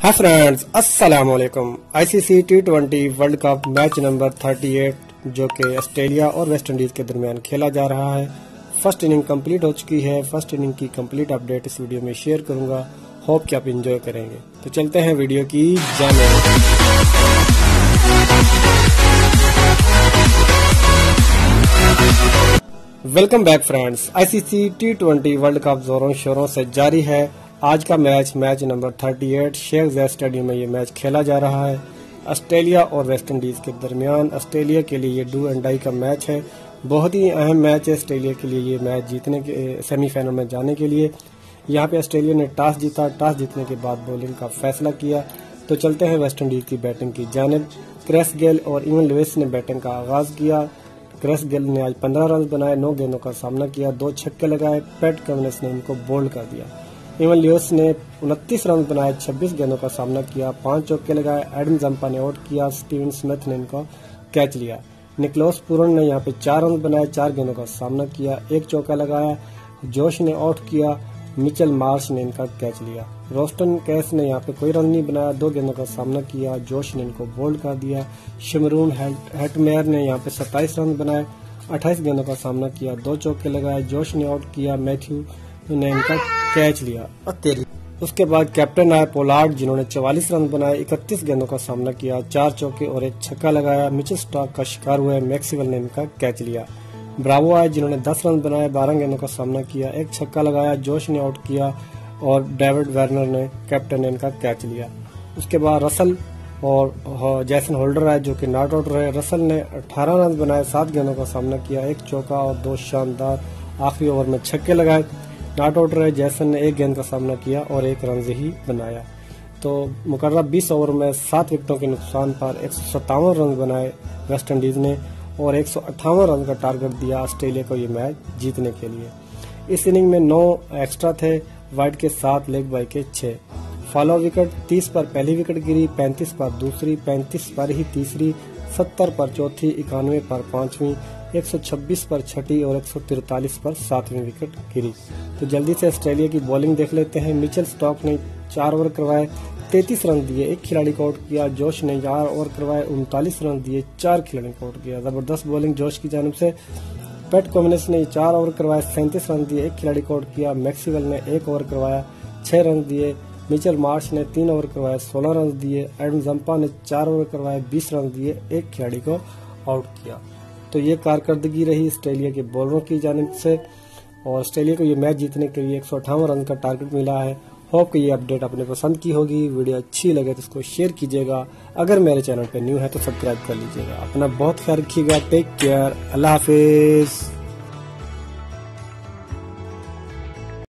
हाय friends अस्सलाम वालेकुम ICC T twenty world cup match number 38 जो कि ऑस्ट्रेलिया और वेस्ट इंडीज के दरमियान खेला जा रहा है। फ़र्स्ट इनिंग कंप्लीट हो चुकी है। फ़र्स्ट इनिंग की कंप्लीट अपडेट इस वीडियो में शेयर करूँगा। होप कि आप इंजॉय करेंगे। तो चलते हैं वीडियो की जाने। Welcome back friends ICC T twenty world cup जोरों शोरों से जारी है। आज का match match number 38 Sheikh Zayed stadium में ये मैच खेला जा रहा है। ऑस्ट्रेलिया और वेस्ट इंडीज के दरमियान ऑस्ट्रेलिया के लिए ये डू एंड डाई का मैच है। बहुत ही अहम मैच है ऑस्ट्रेलिया के लिए ये मैच जीतने के सेमीफाइनल में जाने के लिए। यहाँ पे ऑस्ट्रेलिया ने टॉस जीता, टॉस जीतने के बाद बॉलिंग का फैसला किया। तो चलते हैं वेस्ट इंडीज की बैटिंग की जानब। क्रेस गेल और इवन लुइस ने बैटिंग का आगाज़ किया। क्रेस गेल ने आज पंद्रह रन बनाए, नौ गेंदों का सामना किया, दो छक्के लगाए, पेट कमिनस ने उनको बोल्ड कर दिया। इवन लियोस ने उनतीस रन बनाए 26 गेंदों का सामना किया, पाँच चौके लगाए एडम जम्पा ने आउट किया, स्टीवन स्मिथ ने इनको कैच लिया। निकलोस पूरन ने यहाँ पे चार रन बनाए, चार गेंदों का सामना किया, एक चौका लगाया, जोश ने आउट किया, मिचल मार्श ने इनका कैच लिया। रोस्टन कैस ने यहाँ पे कोई रन नहीं बनाया, दो गेंदों का सामना किया, जोश ने इनको बोल्ड कर दिया। शिमरून हेटमेयर ने यहाँ पे सत्ताईस रन बनाए, अट्ठाईस गेंदों का सामना किया, दो चौके लगाए, जोश ने आउट किया, मैथ्यू ने इनका कैच लिया। तेरी। उसके बाद कैप्टन आए पोलार्ड जिन्होंने 44 रन बनाए 31 गेंदों का सामना किया चार चौके और एक छक्का लगाया। मिचल स्टॉक का शिकार हुए मैक्सीवेल ने इनका कैच लिया। ब्रावो आए जिन्होंने 10 रन बनाए 12 गेंदों का सामना किया एक छक्का लगाया जोश ने आउट किया और डेविड वार्नर ने कैप्टन ने इनका कैच लिया। उसके बाद रसल और जैसन होल्डर आए जो कि नॉट आउट रहे। रसल ने 18 रन बनाए सात गेंदों का सामना किया एक चौका और दो शानदार आखिरी ओवर में छक्के लगाए। नॉट आउट रहे जैसन ने एक गेंद का सामना किया और एक रन ही बनाया। तो मुकर्रा 20 ओवर में सात विकेटों के नुकसान पर एक सौ सत्तावन रन बनाए वेस्ट इंडीज ने और एक सौ अठावन रन का टारगेट दिया ऑस्ट्रेलिया को ये मैच जीतने के लिए। इस इनिंग में नौ एक्स्ट्रा थे, वाइट के सात, लेग बाई के छह। फॉलो विकेट 30 पर पहली विकेट गिरी 35 पर दूसरी 35 पर ही तीसरी 70 पर चौथी, इक्यानवे पर पांचवी 126 पर छठी और एक पर सातवीं विकेट गिरी। तो जल्दी से ऑस्ट्रेलिया की बॉलिंग देख लेते हैं। मिचेल स्टॉक ने चार ओवर करवाए, तैतीस रन दिए, एक खिलाड़ी को आउट किया। जोश ने चार ओवर करवाए, उनतालीस रन दिए, चार खिलाड़ी को आउट किया। ज़बरदस्त बॉलिंग जोश की जानब से। पेट कॉमिनस ने चार ओवर करवाए, सैंतीस रन दिए, एक खिलाड़ी को आउट किया। मैक्सीवेल ने एक ओवर करवाया, छह रन दिए मिचेल मार्च ने तीन ओवर करवाए, सोलह रन दिए एडम जम्पा ने चार ओवर करवाए, बीस रन दिए, एक खिलाड़ी को आउट किया। तो ये कारकर्दगी रही ऑस्ट्रेलिया के बॉलरों की जानब से और ऑस्ट्रेलिया को ये मैच जीतने के लिए एक सौ अठावन रन का टारगेट मिला है। होप कि ये अपडेट आपने पसंद की होगी। वीडियो अच्छी लगे तो इसको शेयर कीजिएगा। अगर मेरे चैनल पे न्यू है तो सब्सक्राइब कर लीजिएगा। अपना बहुत ख्याल रखिएगा। टेक केयर अल्लाह हाफिज़।